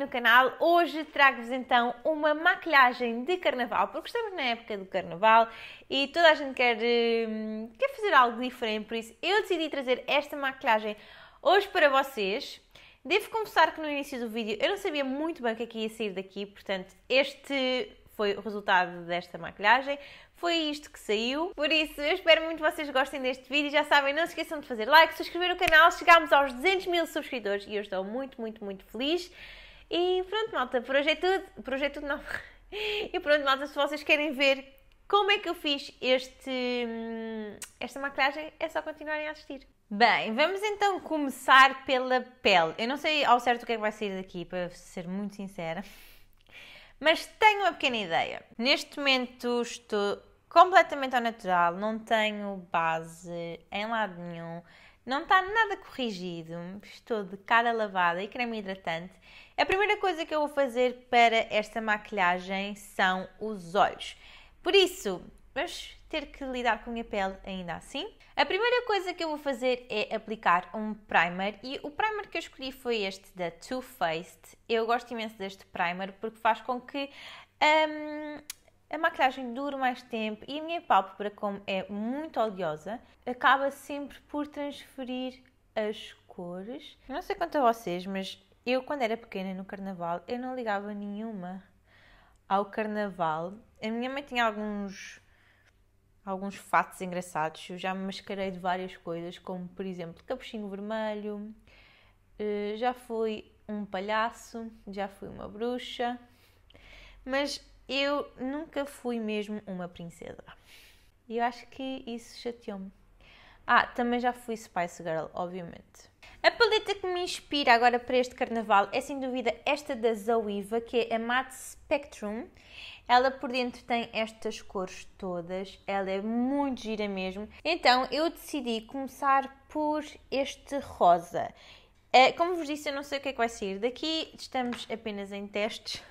no canal. Hoje trago-vos então uma maquilhagem de carnaval, porque estamos na época do carnaval e toda a gente quer, hum, quer fazer algo diferente, por isso eu decidi trazer esta maquilhagem hoje para vocês. Devo confessar que no início do vídeo eu não sabia muito bem o que é que ia sair daqui, portanto este foi o resultado desta maquilhagem. Foi isto que saiu. Por isso, eu espero muito que vocês gostem deste vídeo. Já sabem, não se esqueçam de fazer like, subscrever o canal. Chegámos aos 200 mil subscritores e eu estou muito, muito, muito feliz. E pronto, malta, por hoje é tudo. Por hoje é tudo, não. E pronto, malta, se vocês querem ver como é que eu fiz este, hum, esta maquilhagem, é só continuarem a assistir. Bem, vamos então começar pela pele. Eu não sei ao certo o que é que vai sair daqui, para ser muito sincera. Mas tenho uma pequena ideia. Neste momento estou completamente ao natural, não tenho base em lado nenhum, não está nada corrigido, estou de cara lavada e creme hidratante. A primeira coisa que eu vou fazer para esta maquilhagem são os olhos. Por isso, vamos ter que lidar com a minha pele ainda assim. A primeira coisa que eu vou fazer é aplicar um primer e o primer que eu escolhi foi este da Too Faced. Eu gosto imenso deste primer porque faz com que um, a maquilhagem dura mais tempo e a minha pálpebra, como é muito oleosa, acaba sempre por transferir as cores. Não sei quanto a vocês, mas eu quando era pequena no carnaval, eu não ligava nenhuma ao carnaval. A minha mãe tinha alguns alguns fatos engraçados. Eu já me mascarei de várias coisas, como por exemplo capuchinho vermelho, eh, já fui um palhaço, já fui uma bruxa, mas eu nunca fui mesmo uma princesa. E eu acho que isso chateou-me. Ah, também já fui Spice Girl, obviamente. A paleta que me inspira agora para este carnaval é sem dúvida esta da Zoeva, que é a Matte Spectrum. Ela por dentro tem estas cores todas, ela é muito gira mesmo. Então eu decidi começar por este rosa. Eh, como vos disse, eu não sei o que é que vai sair daqui, estamos apenas em testes.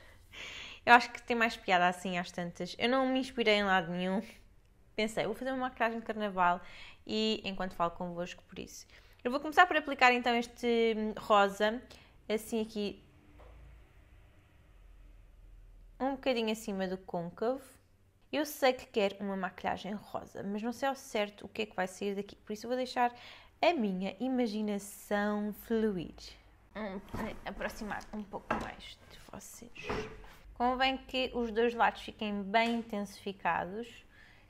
Eu acho que tem mais piada assim às tantas. Eu não me inspirei em lado nenhum. Pensei, vou fazer uma maquilhagem de carnaval e enquanto falo convosco por isso. Eu vou começar por aplicar então este hum, rosa, assim aqui, um bocadinho acima do côncavo. Eu sei que quero uma maquilhagem rosa, mas não sei ao certo o que é que vai sair daqui, por isso vou deixar a minha imaginação fluir. Hum, aproximar um pouco mais de vocês. Convém que os dois lados fiquem bem intensificados,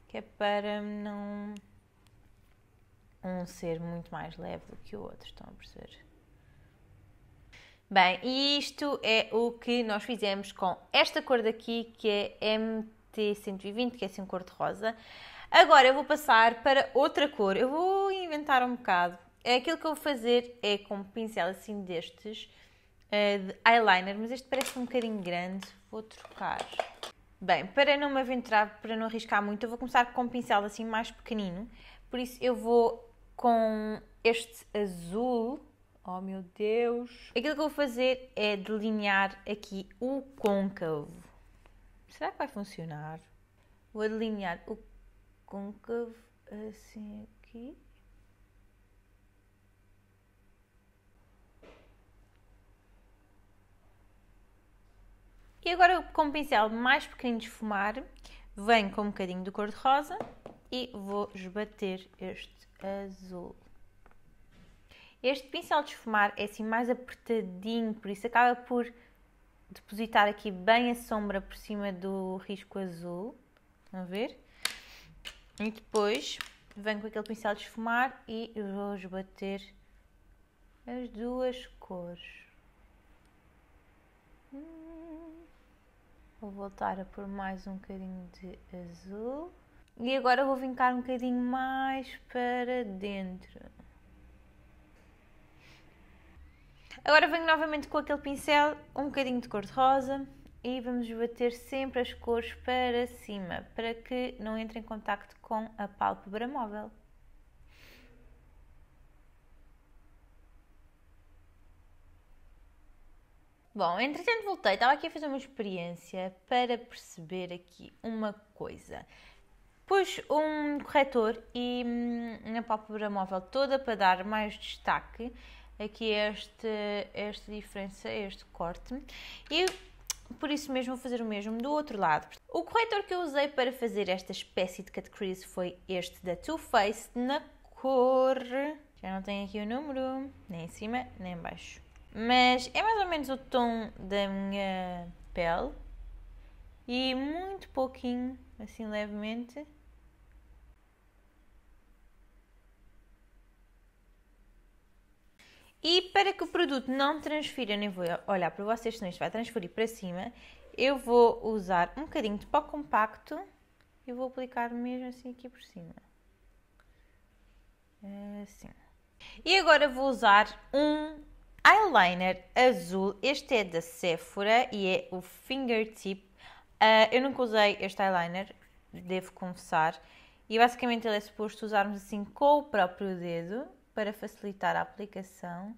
que é para não um ser muito mais leve do que o outro, estão a perceber? Bem, e isto é o que nós fizemos com esta cor daqui, que é MT120, que é assim cor de rosa. Agora eu vou passar para outra cor, eu vou inventar um bocado. Aquilo que eu vou fazer é com um pincel assim destes, eh, de eyeliner, mas este parece um bocadinho grande, vou trocar. Bem, para não me aventurar, para não arriscar muito, eu vou começar com um pincel assim mais pequenino, por isso eu vou com este azul, oh meu Deus, aquilo que eu vou fazer é delinear aqui o côncavo. Será que vai funcionar? Vou delinear o côncavo assim aqui. E agora com um pincel mais pequeno de esfumar, venho com um bocadinho de cor-de-rosa e vou esbater este azul. Este pincel de esfumar é assim mais apertadinho, por isso acaba por depositar aqui bem a sombra por cima do risco azul. A ver? E depois venho com aquele pincel de esfumar e vou esbater as duas cores. Vou voltar a pôr mais um bocadinho de azul. E agora vou vincar um bocadinho mais para dentro. Agora venho novamente com aquele pincel, um bocadinho de cor-de-rosa e vamos bater sempre as cores para cima, para que não entre em contacto com a pálpebra móvel. Bom, entretanto voltei, estava aqui a fazer uma experiência para perceber aqui uma coisa. Pus um corretor e hum, a pálpebra móvel toda para dar mais destaque, aqui este, esta diferença, este corte. E por isso mesmo vou fazer o mesmo do outro lado. O corretor que eu usei para fazer esta espécie de cut crease foi este da Too Faced na cor... Já não tem aqui o número, nem em cima, nem em baixo. Mas é mais ou menos o tom da minha pele. E muito pouquinho, assim levemente. E para que o produto não transfira, nem vou olhar para vocês, senão isto vai transferir para cima, eu vou usar um bocadinho de pó compacto e vou aplicar mesmo assim aqui por cima. Assim. E agora vou usar um eyeliner azul. Este é da Sephora e é o Fingertip. Uh, eu nunca usei este eyeliner, devo confessar. E basicamente ele é suposto usarmos assim com o próprio dedo para facilitar a aplicação.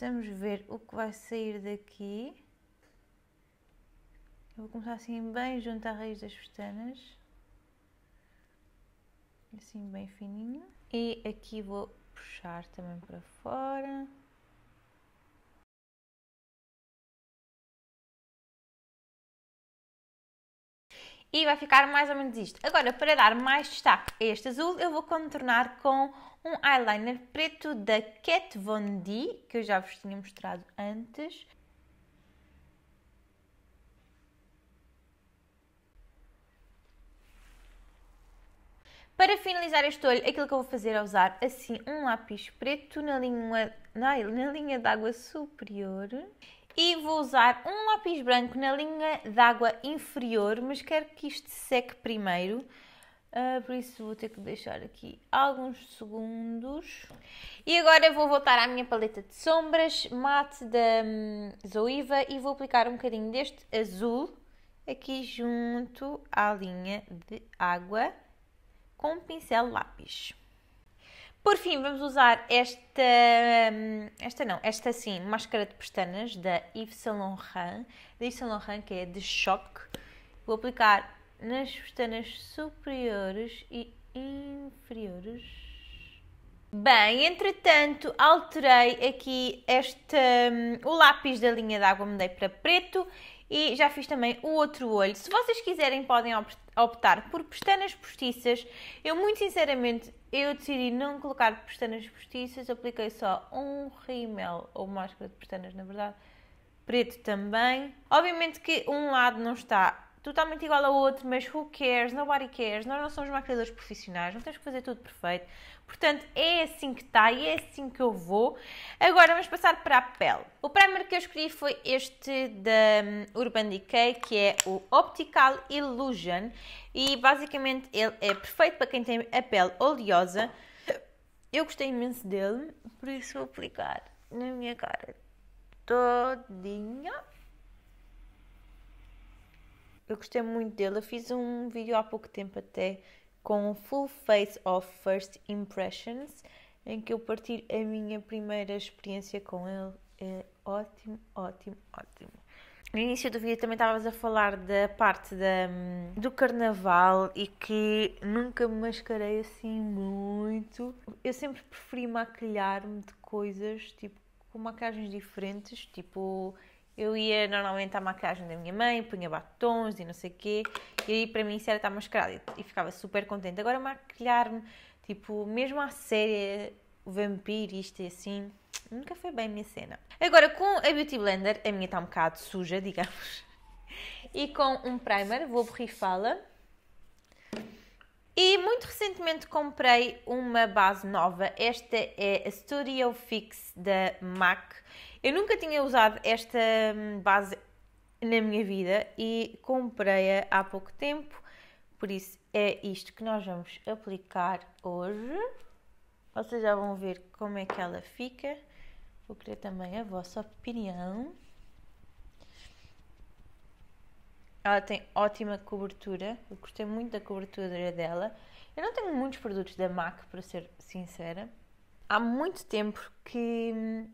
Vamos ver o que vai sair daqui. Eu vou começar assim bem junto à raiz das pestanas. Assim bem fininho. E aqui vou puxar também para fora. e vai ficar mais ou menos isto. Agora, para dar mais destaque a este azul, eu vou contornar com um eyeliner preto da Kat Von D, que eu já vos tinha mostrado antes. Para finalizar este olho, aquilo que eu vou fazer é usar assim um lápis preto na linha, na, na linha d'água superior e vou usar um lápis branco na linha d'água inferior, mas quero que isto seque primeiro. Uh, por isso vou ter que deixar aqui alguns segundos. E agora vou voltar à minha paleta de sombras mate da um, Zoiva e vou aplicar um bocadinho deste azul aqui junto à linha de água com um pincel lápis. Por fim, vamos usar esta, hum, esta não, esta sim, máscara de pestanas da Yves Saint Laurent, da Yves Saint Laurent, que é de choque. Vou aplicar nas pestanas superiores e inferiores. Bem, entretanto, alterei aqui esta, hum, o lápis da linha d'água, mudei para preto e já fiz também o outro olho. Se vocês quiserem, podem optar por pestanas postiças. Eu, muito sinceramente, eu decidi não colocar pestanas postiças, apliquei só um rímel, ou máscara de pestanas, na verdade, preto também. Obviamente que um lado não está totalmente igual ao outro, mas who cares, nobody cares, nós não somos maquiadores profissionais, não temos que fazer tudo perfeito. Portanto, é assim que está e é assim que eu vou. Agora vamos passar para a pele. O primer que eu escolhi foi este da hum, Urban Decay, que é o Optical Illusion. E basicamente ele é perfeito para quem tem a pele oleosa. Eu gostei imenso dele, por isso vou aplicar na minha cara todinha. Eu gostei muito dele. Eu fiz um vídeo há pouco tempo até com Full Face of First Impressions, em que eu partilho a minha primeira experiência com ele. É ótimo, ótimo, ótimo. No início do vídeo também estavas a falar da parte da, do carnaval e que nunca me mascarei assim muito. Eu sempre preferi maquilhar-me de coisas, tipo, com maquiagens diferentes, tipo eu ia normalmente à maquiagem da minha mãe, punha batons e não sei o quê, e aí para mim isso era estar mascarada e ficava super contente. Agora maquilhar-me, tipo, mesmo à série, vampiro, isto e assim, nunca foi bem a minha cena. Agora com a Beauty Blender, a minha está um bocado suja, digamos, e com um primer, vou borrifá-la. E muito recentemente comprei uma base nova. Esta é a Studio Fix da MAC. Eu nunca tinha usado esta hum, base na minha vida e comprei-a há pouco tempo, por isso é isto que nós vamos aplicar hoje. Vocês já vão ver como é que ela fica. Vou querer também a vossa opinião. Ela tem ótima cobertura, eu gostei muito da cobertura dela. Eu não tenho muitos produtos da MAC, para ser sincera. Há muito tempo que hum,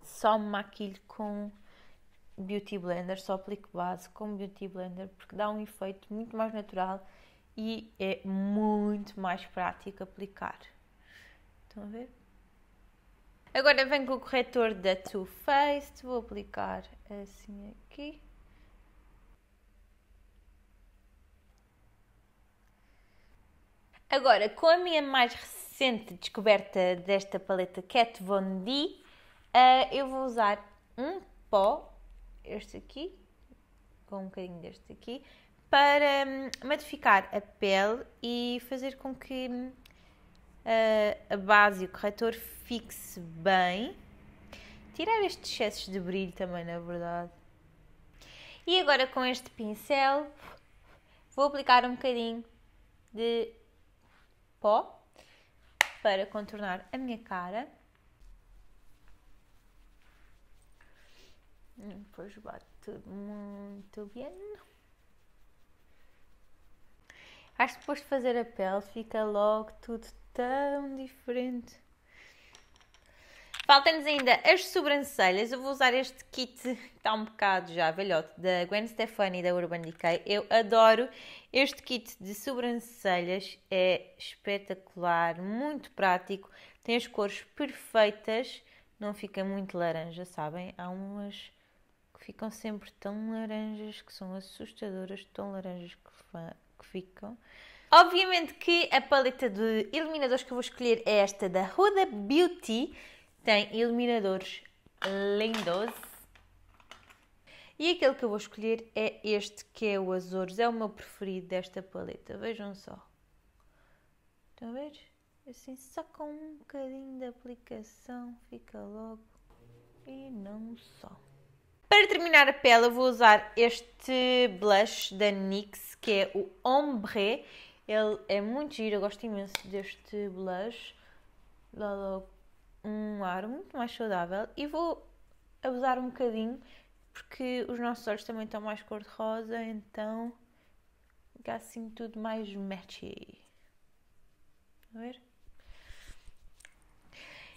só me maquilho com Beauty Blender, só aplico base com Beauty Blender porque dá um efeito muito mais natural e é muito mais prático aplicar. Estão a ver? Agora venho com o corretor da Too Faced, vou aplicar assim aqui. Agora, com a minha mais recente descoberta desta paleta Kat Von D, uh, eu vou usar um pó, este aqui, com um bocadinho deste aqui, para um, modificar a pele e fazer com que uh, a base e o corretor fixe bem. Tirar estes excessos de brilho também, na verdade. E agora com este pincel vou aplicar um bocadinho de pó para contornar a minha cara. Depois bate tudo muito bem. Acho que depois de fazer a pele fica logo tudo tão diferente. Faltam-nos ainda as sobrancelhas. Eu vou usar este kit que está um bocado já velhote, da Gwen Stefani da Urban Decay. Eu adoro este kit de sobrancelhas. É espetacular, muito prático. Tem as cores perfeitas. Não fica muito laranja, sabem? Há umas que ficam sempre tão laranjas, que são assustadoras, tão laranjas que ficam. Obviamente que a paleta de iluminadores que eu vou escolher é esta da Huda Beauty tem iluminadores lindos. E aquele que eu vou escolher é este, que é o Azores. É o meu preferido desta paleta. Vejam só. Estão a ver? Assim, só com um bocadinho de aplicação fica logo. E não só. Para terminar a pele, eu vou usar este blush da NYX, que é o Ombre. Ele é muito giro, eu gosto imenso deste blush. Dá logo um ar muito mais saudável e vou abusar um bocadinho porque os nossos olhos também estão mais cor-de-rosa, então fica assim tudo mais matchy. A ver?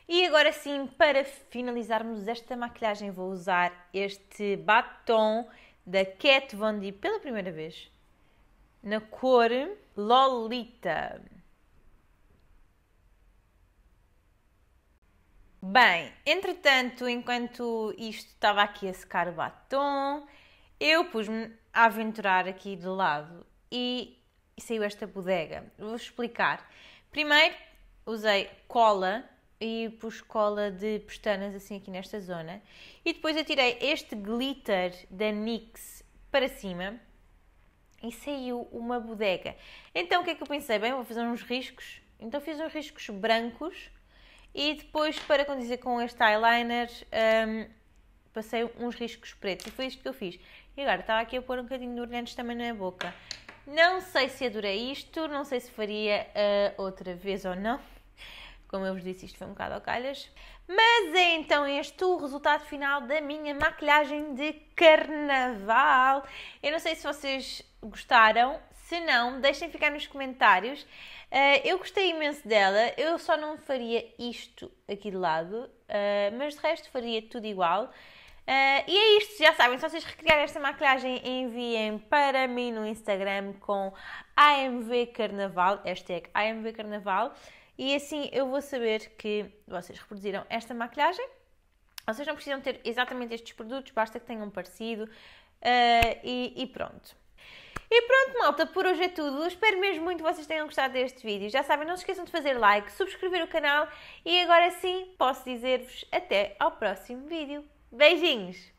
E agora sim, para finalizarmos esta maquilhagem, vou usar este batom da Kat Von D pela primeira vez na cor Lolita. Bem, entretanto, enquanto isto estava aqui a secar o batom, eu pus-me a aventurar aqui de lado e saiu esta bodega. Vou explicar. Primeiro usei cola e pus cola de pestanas assim aqui nesta zona e depois eu tirei este glitter da NYX para cima e saiu uma bodega. Então o que é que eu pensei? Bem, vou fazer uns riscos. Então fiz uns riscos brancos e depois, para condizer com este eyeliner, um, passei uns riscos pretos. E foi isto que eu fiz. E agora estava aqui a pôr um bocadinho de organhos também na boca. Não sei se adorei isto, não sei se faria uh, outra vez ou não. Como eu vos disse, isto foi um bocado ao calhas. Mas é então este o resultado final da minha maquilhagem de carnaval. Eu não sei se vocês gostaram. Se não, deixem ficar nos comentários. Uh, eu gostei imenso dela, eu só não faria isto aqui de lado, uh, mas de resto faria tudo igual. Uh, e é isto, já sabem, se vocês recriarem esta maquilhagem, enviem para mim no Instagram com AMV Carnaval, hashtag AMV Carnaval, e assim eu vou saber que vocês reproduziram esta maquilhagem. Vocês não precisam ter exatamente estes produtos, basta que tenham parecido e, e pronto. E pronto, malta, por hoje é tudo. Espero mesmo muito que vocês tenham gostado deste vídeo. Já sabem, não se esqueçam de fazer like, subscrever o canal e agora sim posso dizer-vos até ao próximo vídeo. Beijinhos!